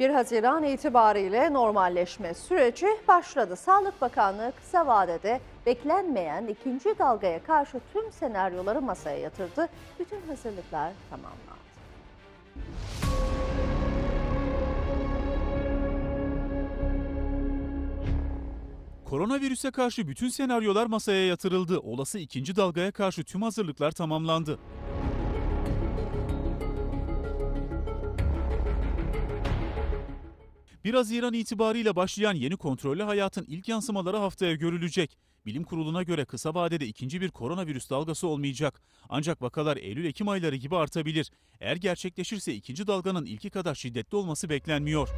1 Haziran itibariyle normalleşme süreci başladı. Sağlık Bakanlığı kısa vadede beklenmeyen ikinci dalgaya karşı tüm senaryoları masaya yatırdı. Bütün hazırlıklar tamamlandı. Koronavirüse karşı bütün senaryolar masaya yatırıldı. Olası ikinci dalgaya karşı tüm hazırlıklar tamamlandı. Bir Haziran itibariyle başlayan yeni kontrollü hayatın ilk yansımaları haftaya görülecek. Bilim kuruluna göre kısa vadede ikinci bir koronavirüs dalgası olmayacak. Ancak vakalar Eylül-Ekim ayları gibi artabilir. Eğer gerçekleşirse ikinci dalganın ilki kadar şiddetli olması beklenmiyor.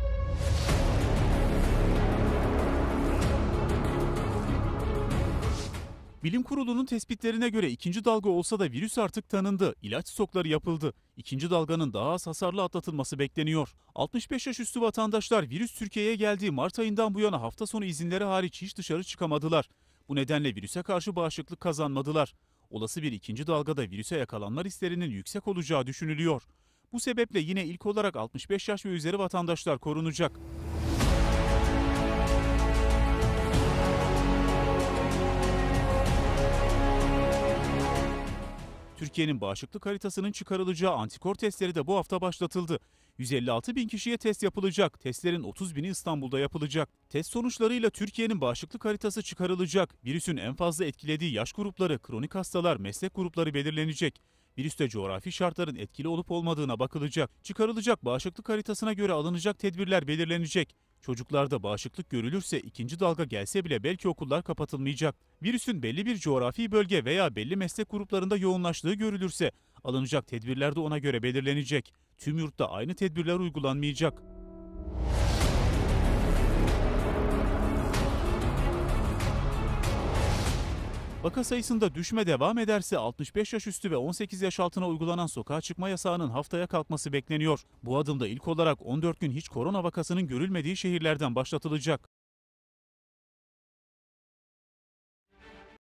Bilim Kurulu'nun tespitlerine göre ikinci dalga olsa da virüs artık tanındı. İlaç stokları yapıldı. İkinci dalganın daha az hasarlı atlatılması bekleniyor. 65 yaş üstü vatandaşlar virüs Türkiye'ye geldiği Mart ayından bu yana hafta sonu izinleri hariç hiç dışarı çıkamadılar. Bu nedenle virüse karşı bağışıklık kazanmadılar. Olası bir ikinci dalgada virüse yakalanma risklerinin yüksek olacağı düşünülüyor. Bu sebeple yine ilk olarak 65 yaş ve üzeri vatandaşlar korunacak. Türkiye'nin bağışıklık haritasının çıkarılacağı antikor testleri de bu hafta başlatıldı. 156 bin kişiye test yapılacak. Testlerin 30 bini İstanbul'da yapılacak. Test sonuçlarıyla Türkiye'nin bağışıklık haritası çıkarılacak. Virüsün en fazla etkilediği yaş grupları, kronik hastalar, meslek grupları belirlenecek. Virüste coğrafi şartların etkili olup olmadığına bakılacak. Çıkarılacak bağışıklık haritasına göre alınacak tedbirler belirlenecek. Çocuklarda bağışıklık görülürse ikinci dalga gelse bile belki okullar kapatılmayacak. Virüsün belli bir coğrafi bölge veya belli meslek gruplarında yoğunlaştığı görülürse alınacak tedbirler de ona göre belirlenecek. Tüm yurtta aynı tedbirler uygulanmayacak. Vaka sayısında düşme devam ederse 65 yaş üstü ve 18 yaş altına uygulanan sokağa çıkma yasağının haftaya kalkması bekleniyor. Bu adımda ilk olarak 14 gün hiç korona vakasının görülmediği şehirlerden başlatılacak.